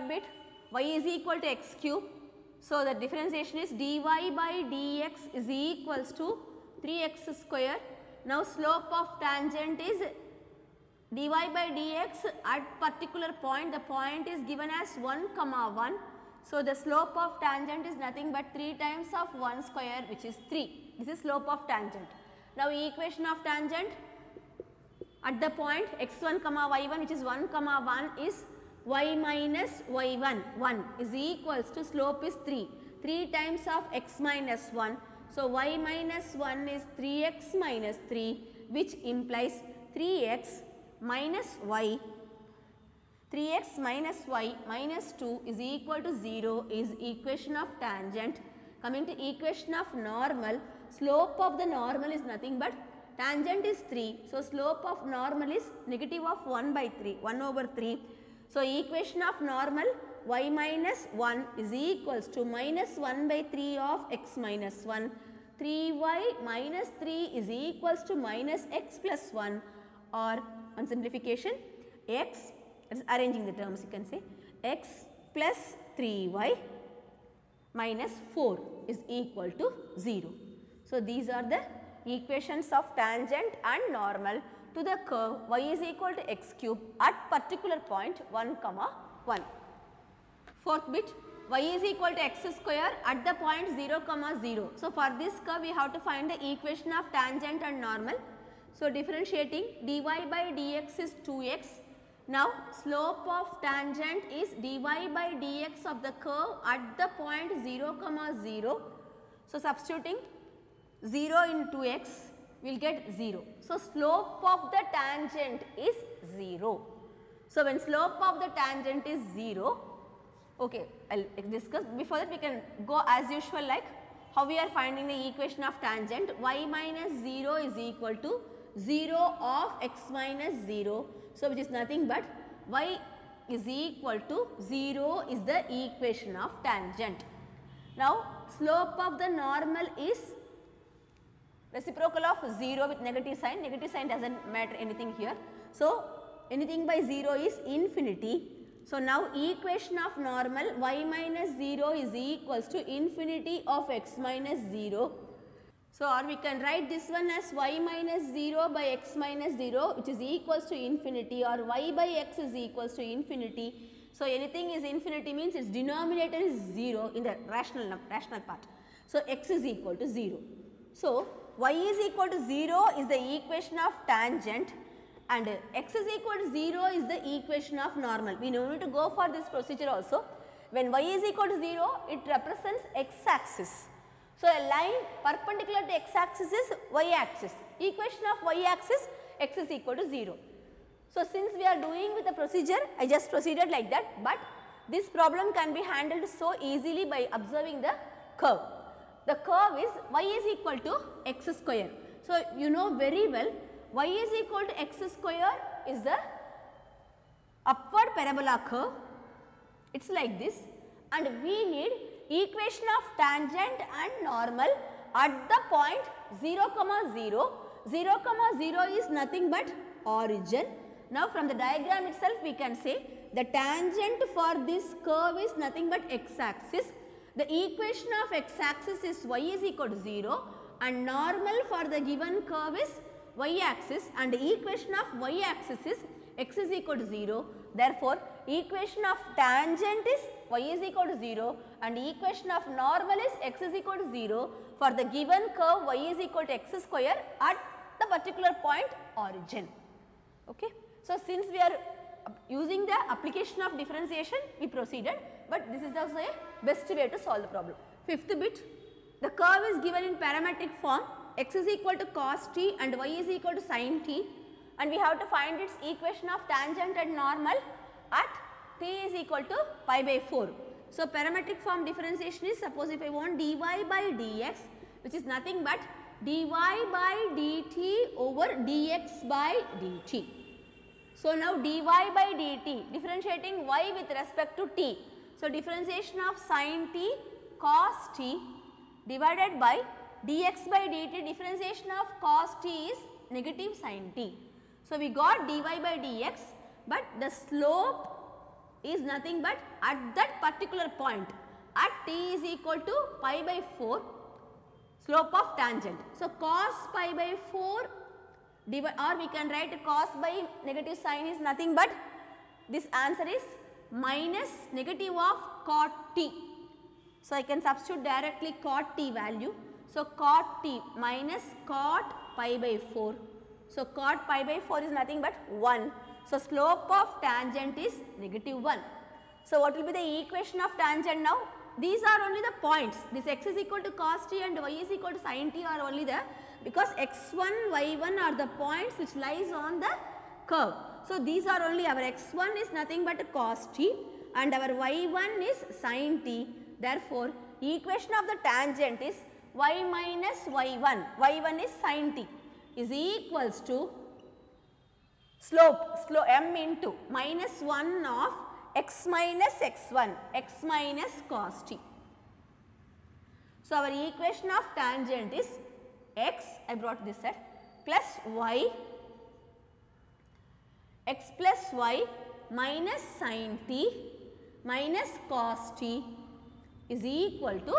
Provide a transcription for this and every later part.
Third bit y is equal to x cube. So, the differentiation is dy by dx is equals to 3x square. Now, slope of tangent is dy by dx at particular point the point is given as 1 comma 1. So, the slope of tangent is nothing but 3 times of 1 square which is 3. This is slope of tangent. Now, equation of tangent at the point x1 comma y1 which is 1 comma 1 is y minus y1 1 is equals to slope is 3 3 times of x minus 1. So, y minus 1 is 3x minus 3 which implies 3x minus y 3x minus y minus 2 is equal to 0 is equation of tangent. Coming to equation of normal, slope of the normal is nothing but tangent is 3. So, slope of normal is negative of 1 by 3, 1 over 3. So, equation of normal y minus 1 is equals to minus 1 by 3 of x minus 1. 3y minus 3 is equals to minus x plus 1 or on simplification x is arranging the terms you can say x plus 3y minus 4 is equal to 0. So, these are the equations of tangent and normal to the curve y is equal to x cube at particular point 1 comma 1. Fourth bit y is equal to x square at the point 0 comma 0. So, for this curve we have to find the equation of tangent and normal. So, differentiating dy by dx is 2x. Now, slope of tangent is dy by dx of the curve at the point 0 comma 0. So, substituting 0 into x we will get 0. So, slope of the tangent is 0. So, when slope of the tangent is 0, okay, I will discuss before that we can go as usual like how we are finding the equation of tangent y minus 0 is equal to 0 of x minus 0. So, which is nothing but y is equal to 0 is the equation of tangent. Now, slope of the normal is reciprocal of 0 with negative sign, negative sign does not matter anything here. So, anything by 0 is infinity. So, now equation of normal y minus 0 is equals to infinity of x minus 0. So, or we can write this one as y minus 0 by x minus 0 which is equals to infinity or y by x is equals to infinity. So, anything is infinity means its denominator is 0 in the rational, rational part. So, x is equal to 0. So, y is equal to 0 is the equation of tangent and x is equal to 0 is the equation of normal. We need to go for this procedure also. When y is equal to 0, it represents x axis. So, a line perpendicular to x axis is y axis. Equation of y axis x is equal to 0. So, since we are doing with the procedure, I just proceeded like that, but this problem can be handled so easily by observing the curve. The curve is y is equal to x square. So, you know very well y is equal to x square is the upward parabola curve. It is like this and we need equation of tangent and normal at the point 0 comma 0. 0 comma 0 is nothing but origin. Now, from the diagram itself we can say the tangent for this curve is nothing but x axis. The equation of x axis is y is equal to 0 and normal for the given curve is y axis and the equation of y axis is x is equal to 0. Therefore, equation of tangent is y is equal to 0 and equation of normal is x is equal to 0 for the given curve y is equal to x square at the particular point origin. Okay. So, since we are using the application of differentiation we proceeded, but this is also a best way to solve the problem. Fifth bit, the curve is given in parametric form x is equal to cos t and y is equal to sin t and we have to find its equation of tangent and normal at t is equal to pi by 4. So, parametric form differentiation is suppose if I want dy by dx which is nothing but dy by dt over dx by dt. So, now dy by dt differentiating y with respect to t. So, differentiation of sin t cos t divided by dx by dt differentiation of cos t is negative sin t. So, we got dy by dx but the slope is nothing but at that particular point at t is equal to pi by 4 slope of tangent. So, cos pi by 4 divi- or we can write cos by negative sign is nothing but this answer is minus negative of cot t. So, I can substitute directly cot t value. So, cot t minus cot pi by 4. So, cot pi by 4 is nothing but 1. So, slope of tangent is negative 1. So, what will be the equation of tangent now? These are only the points. This x is equal to cos t and y is equal to sin t are only the because x1, y1 are the points which lies on the curve. So, these are only our x1 is nothing but cos t and our y1 is sin t. Therefore, equation of the tangent is y minus y1, y1 is sin t is equals to slope, slope m into minus 1 of x minus x1, x minus cos t. So, our equation of tangent is x, I brought this set, plus y, x plus y minus sin t minus cos t is equal to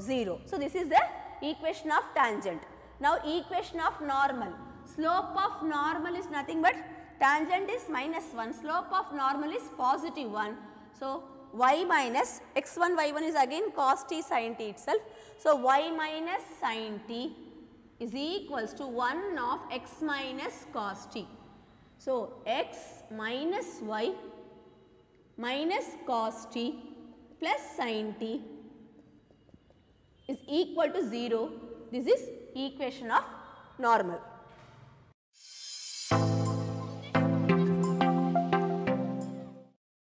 0. So, this is the equation of tangent. Now, equation of normal. Slope of normal is nothing but tangent is minus 1, slope of normal is positive 1. So, y minus x1 y1 is again cos t sin t itself. So, y minus sin t is equals to 1 of x minus cos t. So, x minus y minus cos t plus sin t is equal to 0. This is equation of normal.